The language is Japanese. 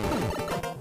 you